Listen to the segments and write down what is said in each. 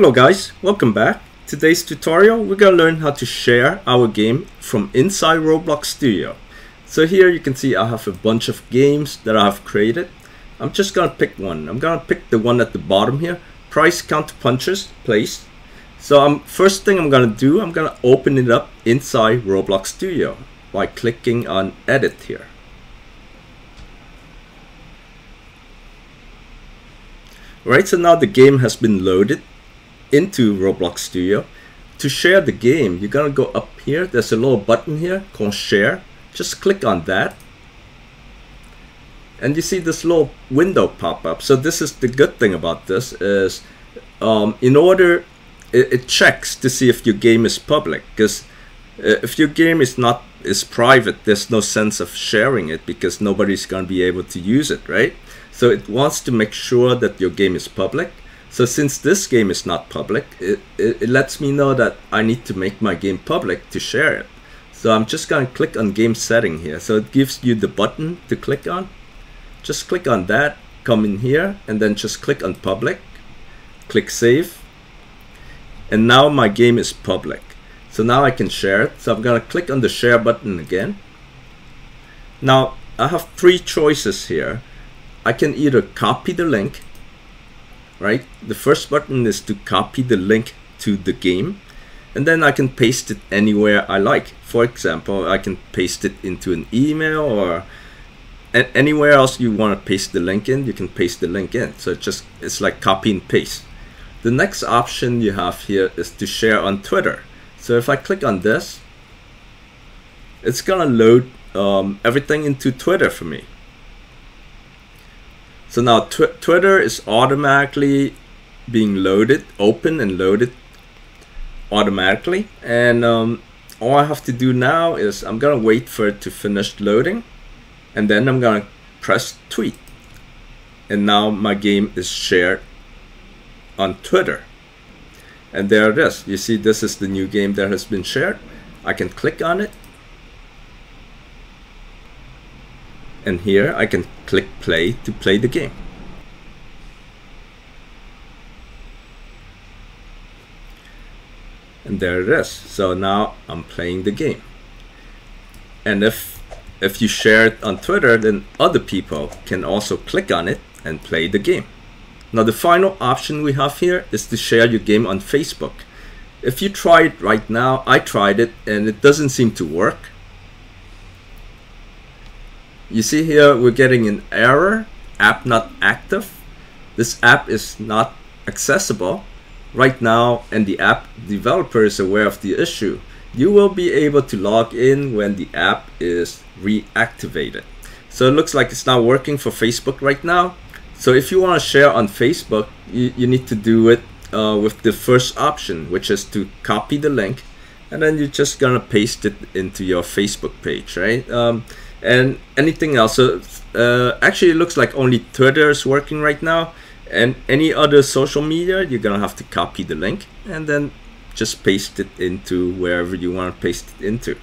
Hello guys, welcome back. Today's tutorial we're gonna learn how to share our game from inside Roblox Studio. So here you can see I have a bunch of games that I have created. I'm just gonna pick one. I'm gonna pick the one at the bottom here. Price Counter punches Place. So I'm first thing I'm gonna do, I'm gonna open it up inside Roblox Studio by clicking on edit here. Right, so now the game has been loaded into Roblox Studio. To share the game, you're gonna go up here. There's a little button here called share. Just click on that. And you see this little window pop up. So this is the good thing about this is um, in order, it, it, checks to see if your game is public. Because uh, if your game is not is private, there's no sense of sharing it because nobody's gonna be able to use it, right? So it wants to make sure that your game is public. So since this game is not public, it, it, it, lets me know that I need to make my game public to share it. So I'm just going to click on game setting here. So it gives you the button to click on. Just click on that, come in here, and then just click on public. Click save. And now my game is public. So now I can share it. So I'm going to click on the share button again. Now I have three choices here. I can either copy the link right? The first button is to copy the link to the game and then I can paste it anywhere I like. For example, I can paste it into an email or anywhere else you want to paste the link in, you can paste the link in. So it just it's like copy and paste. The next option you have here is to share on Twitter. So if I click on this, it's gonna load um, everything into Twitter for me. So now tw Twitter is automatically being loaded, open and loaded automatically. And um, all I have to do now is I'm gonna wait for it to finish loading and then I'm gonna press tweet. And now my game is shared on Twitter. And there it is. You see this is the new game that has been shared. I can click on it and here I can click play to play the game. And there it is. So now I'm playing the game. And if if you share it on Twitter, then other people can also click on it and play the game. Now the final option we have here is to share your game on Facebook. If you try it right now, I tried it and it doesn't seem to work you see here we're getting an error app not active. This app is not accessible right now and the app developer is aware of the issue. You will be able to log in when the app is reactivated. So it looks like it's not working for Facebook right now. So if you want to share on Facebook you, you need to do it uh, with the first option which is to copy the link and then you're just gonna paste it into your Facebook page right? Um, and anything else. So uh, actually, it looks like only Twitter is working right now, and any other social media, you're gonna have to copy the link and then just paste it into wherever you want to paste it into.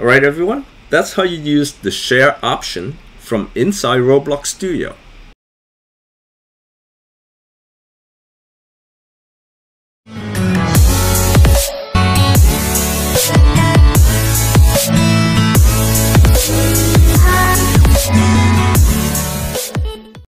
Alright everyone, that's how you use the share option from inside Roblox Studio.